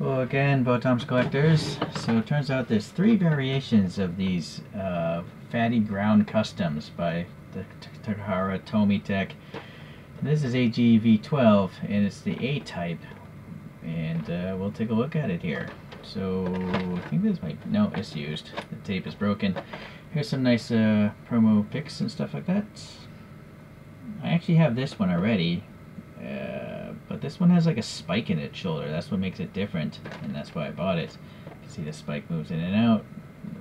Well, again, VOTOMS collectors. So it turns out there's three variations of these uh, fatty ground customs by the Takara Tomy Tech. This is AGV12 and it's the A type. And uh, we'll take a look at it here. So I think this might, no, it's used. The tape is broken. Here's some nice uh, promo pics and stuff like that. I actually have this one already. Uh, but this one has like a spike in its shoulder. That's what makes it different. And that's why I bought it. You can see the spike moves in and out.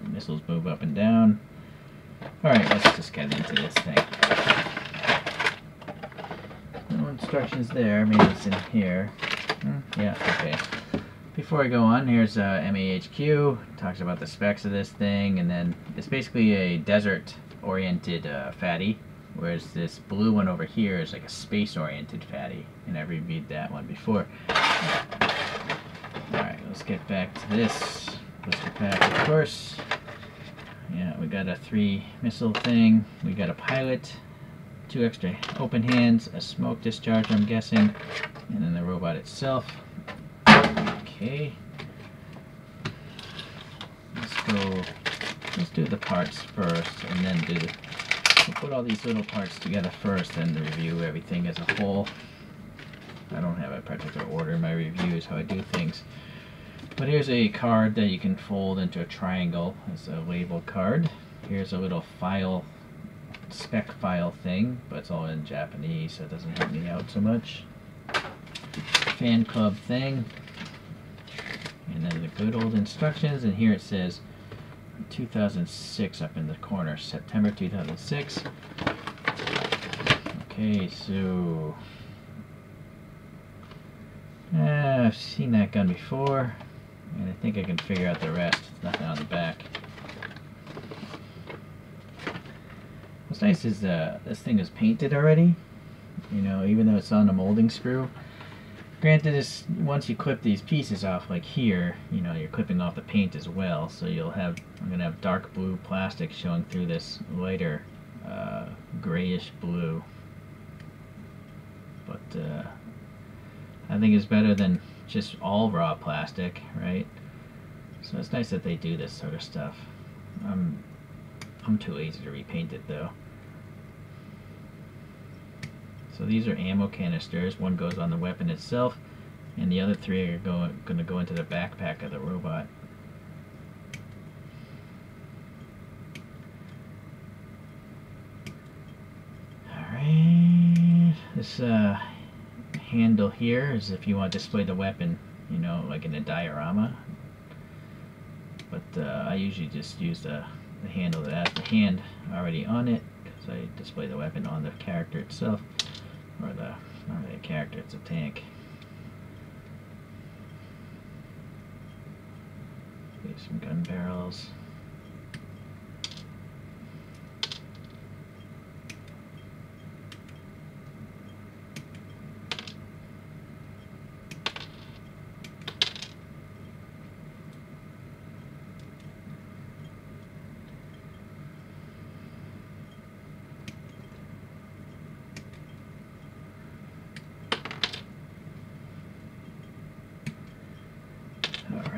The missiles move up and down. Alright, let's just get into this thing. No instructions there. Maybe it's in here. Hmm, yeah, okay. Before I go on, here's uh, MAHQ. Talks about the specs of this thing, and then it's basically a desert-oriented uh, fatty, whereas this blue one over here is like a space-oriented fatty, and I reviewed that one before. Alright, let's get back to this. Blister pack, of course. Yeah, we got a three missile thing. We got a pilot, two extra open hands, a smoke discharge, I'm guessing, and then the robot itself. Okay. Let's go, let's do the parts first and then do the, put all these little parts together first and review everything as a whole. I don't have a particular order in my reviews how I do things. But here's a card that you can fold into a triangle as a label card. Here's a little file, spec file thing, but it's all in Japanese so it doesn't help me out so much. Fan club thing and then the good old instructions and here it says 2006 up in the corner September 2006 okay so uh, I've seen that gun before and I think I can figure out the rest. It's nothing on the back. What's nice is uh, this thing is painted already you know even though it's on a molding sprue Granted, this, once you clip these pieces off, like here, you know, you're clipping off the paint as well, so you'll have, I'm going to have dark blue plastic showing through this lighter uh, grayish blue. But uh, I think it's better than just all raw plastic, right? So it's nice that they do this sort of stuff. I'm, I'm too lazy to repaint it though. So these are ammo canisters. One goes on the weapon itself, and the other three are going, going to go into the backpack of the robot. Alright, this uh, handle here is if you want to display the weapon, you know, like in a diorama. But uh, I usually just use the, the handle that has the hand already on it, because I display the weapon on the character itself. Or the, not really a character, it's a tank. Leave some gun barrels.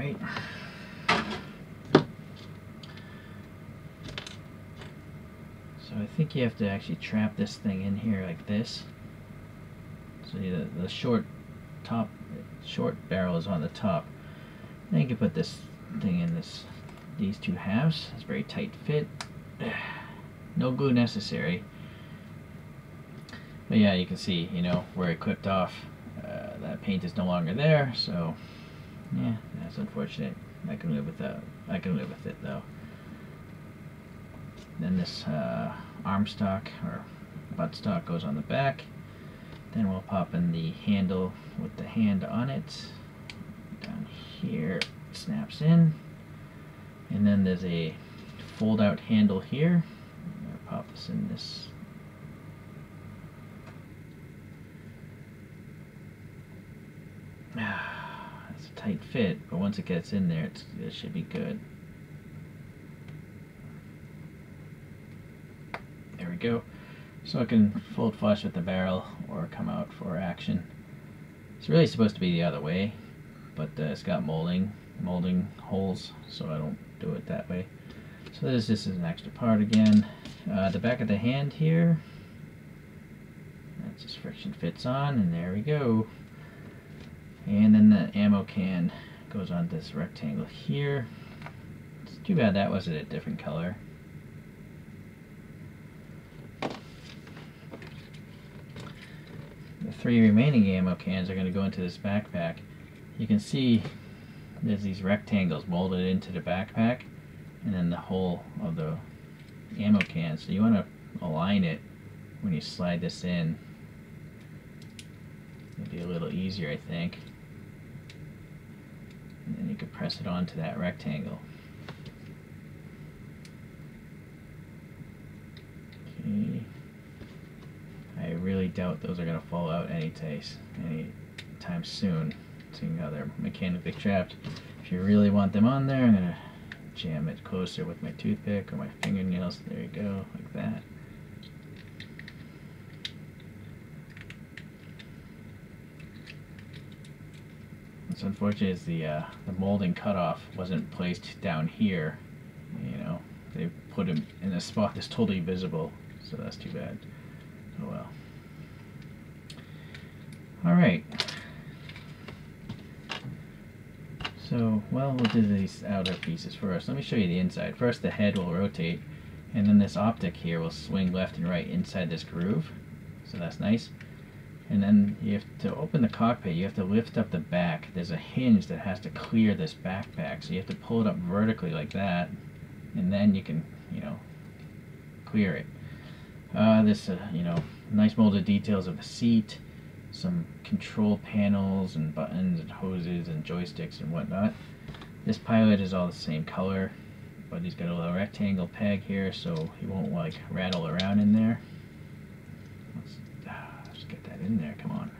right. So I think you have to actually trap this thing in here like this. So the, the short top, short barrel is on the top. Then you can put this thing in this, these two halves. It's very tight fit. No glue necessary. But yeah, you can see, you know, where it clipped off. Uh, that paint is no longer there, so yeah, that's unfortunate. I can live with that. I can live with it though. Then this uh, arm stock or butt stock goes on the back. Then we'll pop in the handle with the hand on it. Down here, snaps in. And then there's a fold out handle here. I'll pop this in this Ah it's a tight fit, but once it gets in there, it should be good. There we go. So it can fold flush with the barrel or come out for action. It's really supposed to be the other way. but uh, it's got molding, molding holes, so I don't do it that way. So this, this is an extra part again. Uh, the back of the hand here, that's just friction fits on, and there we go. And then the ammo can goes on this rectangle here. It's too bad that wasn't a different color. The three remaining ammo cans are going to go into this backpack. You can see there's these rectangles molded into the backpack and then the hole of the ammo can. So you want to align it when you slide this in. It'll be a little easier, I think. And then you can press it onto that rectangle. Okay. I really doubt those are going to fall out any anytime soon, seeing how they're mechanically trapped. If you really want them on there, I'm going to jam it closer with my toothpick or my fingernails. There you go, like that. What's unfortunate is the uh, the molding cutoff wasn't placed down here. You know, they put him in a spot that's totally visible, so that's too bad. Oh well. All right. So, well, we'll do these outer pieces first. Let me show you the inside. First, the head will rotate, and then this optic here will swing left and right inside this groove. So that's nice. And then you have to open the cockpit, you have to lift up the back. There's a hinge that has to clear this backpack. So you have to pull it up vertically like that, and then you can, you know, clear it. Uh, this, uh, you know, nice molded details of the seat, some control panels and buttons and hoses and joysticks and whatnot. This pilot is all the same color, but he's got a little rectangle peg here so he won't like rattle around in there. Let's, ah, let's get that in there, come on.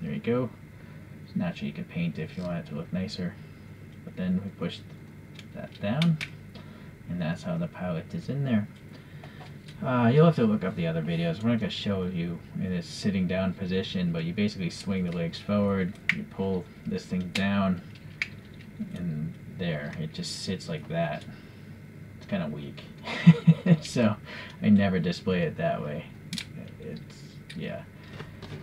There you go. So naturally you can paint if you want it to look nicer. But then we push that down and that's how the pilot is in there. Uh, you'll have to look up the other videos. We're not going to show you in a sitting down position, but you basically swing the legs forward, you pull this thing down, and there, it just sits like that. It's kind of weak. so I never display it that way. It's, yeah.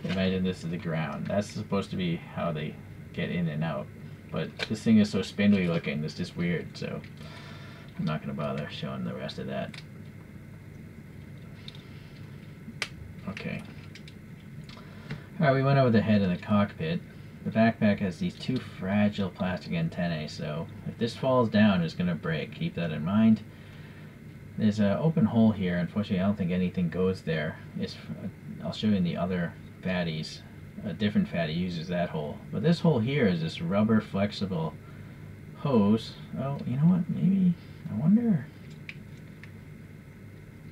Imagine this is the ground. That's supposed to be how they get in and out. But this thing is so spindly looking, it's just weird, so I'm not going to bother showing the rest of that. Okay. Alright, we went over the head of the cockpit. The backpack has these two fragile plastic antennae, so if this falls down, it's going to break. Keep that in mind. There's an open hole here. Unfortunately, I don't think anything goes there. It's, I'll show you in the other fatties. A different fatty uses that hole. But this hole here is this rubber flexible hose. Oh, you know what? Maybe, I wonder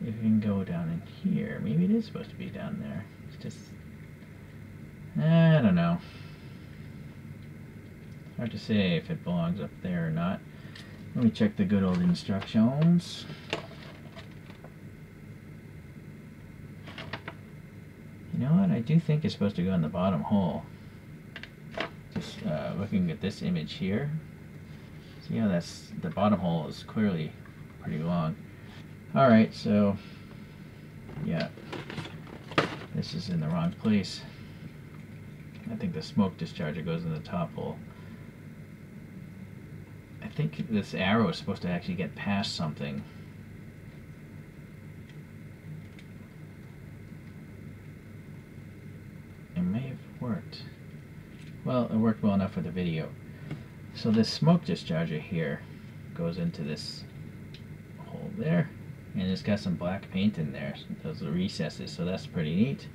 if you can go down in here. Maybe it is supposed to be down there. It's just, I don't know. Hard to say if it belongs up there or not. Let me check the good old instructions. You know what? I do think it's supposed to go in the bottom hole. Just uh, looking at this image here. See how that's the bottom hole is clearly pretty long. Alright, so yeah, this is in the wrong place. I think the smoke discharger goes in the top hole. I think this arrow is supposed to actually get past something. It may have worked. Well, it worked well enough for the video. So this smoke discharger here goes into this hole there and it's got some black paint in there those are recesses so that's pretty neat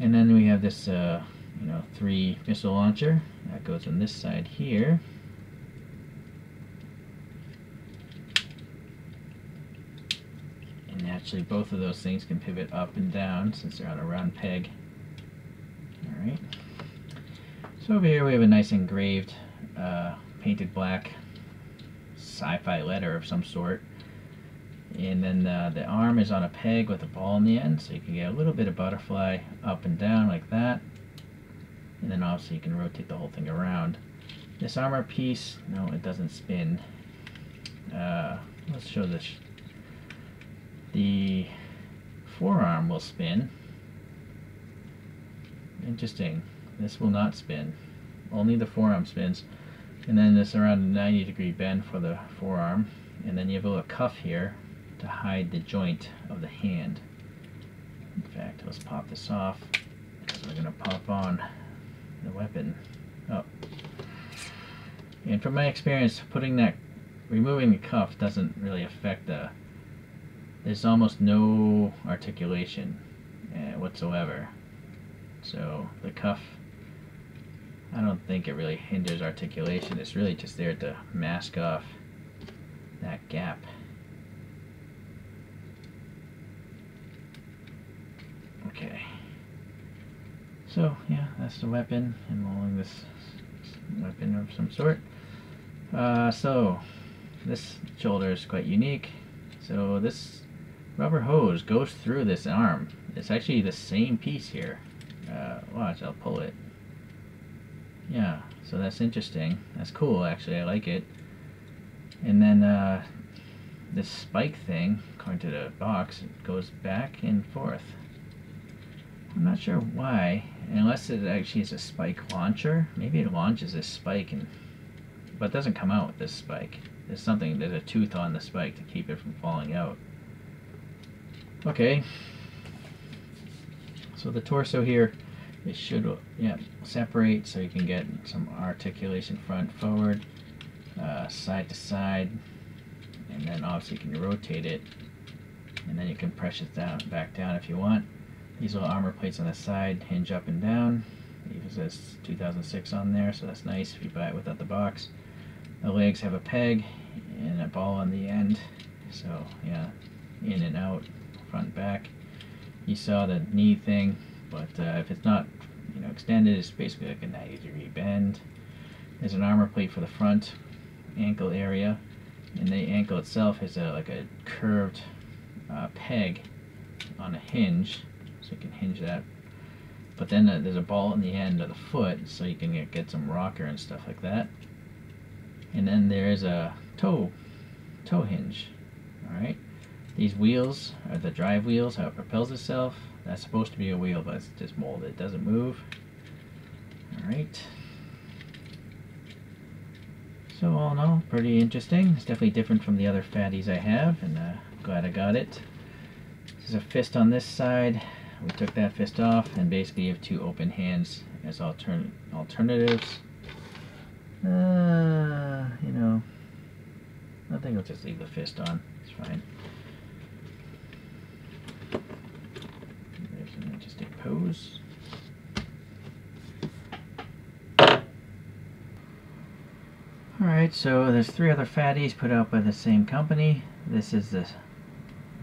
and then we have this uh, you know three missile launcher. That goes on this side here. And actually both of those things can pivot up and down since they're on a round peg. Alright. So over here we have a nice engraved uh, painted black sci-fi letter of some sort. And then uh, the arm is on a peg with a ball in the end so you can get a little bit of butterfly up and down like that and then obviously you can rotate the whole thing around. This armor piece, no, it doesn't spin. Uh, let's show this. The forearm will spin. Interesting. This will not spin. Only the forearm spins. And then it's around a 90 degree bend for the forearm. And then you have a little cuff here to hide the joint of the hand. In fact, let's pop this off we're going to pop on the weapon. Oh. And from my experience, putting that, removing the cuff doesn't really affect the, there's almost no articulation uh, whatsoever. So the cuff, I don't think it really hinders articulation. It's really just there to mask off that gap. Okay. So, yeah, that's the weapon, involving this weapon of some sort. Uh, so, this shoulder is quite unique. So this rubber hose goes through this arm. It's actually the same piece here. Uh, watch, I'll pull it. Yeah, so that's interesting. That's cool, actually. I like it. And then uh, this spike thing, according to the box, goes back and forth. I'm not sure why, unless it actually is a spike launcher. Maybe it launches this spike, and but it doesn't come out with this spike. There's something, there's a tooth on the spike to keep it from falling out. Okay. So the torso here, it should yeah separate so you can get some articulation front forward, uh, side to side, and then obviously you can rotate it, and then you can press it down back down if you want. These little armor plates on the side hinge up and down. It says 2006 on there, so that's nice if you buy it without the box. The legs have a peg and a ball on the end, so yeah, in and out, front and back. You saw the knee thing, but uh, if it's not you know extended, it's basically like a 90 degree bend. There's an armor plate for the front ankle area, and the ankle itself has a like a curved uh, peg on a hinge you can hinge that. But then uh, there's a ball in the end of the foot, so you can get, get some rocker and stuff like that. And then there is a toe, toe hinge. All right. These wheels are the drive wheels, how it propels itself. That's supposed to be a wheel, but it's just molded. It doesn't move. All right. So all in all, pretty interesting. It's definitely different from the other fatties I have, and uh, glad I got it. There's a fist on this side, we took that fist off and basically have two open hands as altern alternatives. Uh, you know, I think I'll just leave the fist on. It's fine. There's an interesting pose. Alright, so there's three other fatties put out by the same company. This is the,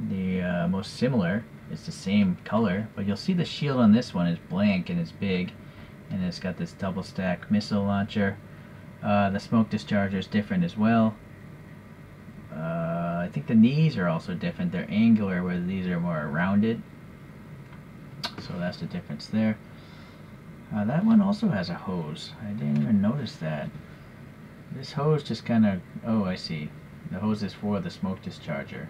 the uh, most similar it's the same color, but you'll see the shield on this one is blank and it's big, and it's got this double stack missile launcher. Uh, the smoke discharger is different as well. Uh, I think the knees are also different. They're angular, where these are more rounded. So that's the difference there. Uh, that one also has a hose. I didn't even notice that. This hose just kind of... Oh, I see. The hose is for the smoke discharger.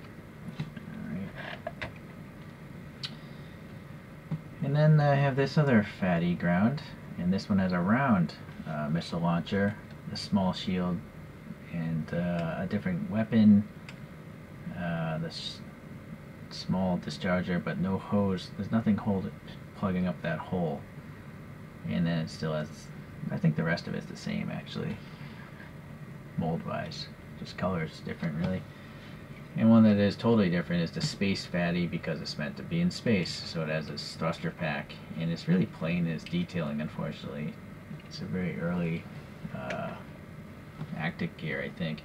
And then I have this other fatty ground, and this one has a round uh, missile launcher, a small shield, and uh, a different weapon. Uh, this small discharger, but no hose. There's nothing hold plugging up that hole. And then it still has. I think the rest of it's the same actually, mold-wise. Just colors different, really. And one that is totally different is the Space Fatty because it's meant to be in space. So it has this thruster pack. And it's really plain in its detailing, unfortunately. It's a very early uh, Actic gear, I think.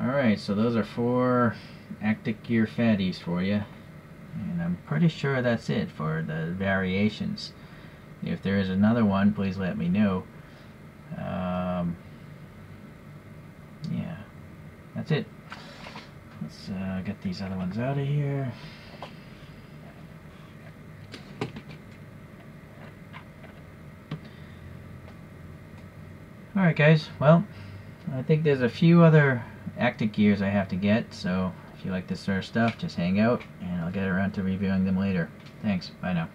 Alright, so those are four Actic gear fatties for you. And I'm pretty sure that's it for the variations. If there is another one, please let me know. Um, yeah, that's it. Let's uh, get these other ones out of here. Alright guys, well, I think there's a few other Actic gears I have to get, so if you like this sort of stuff, just hang out, and I'll get around to reviewing them later. Thanks, bye now.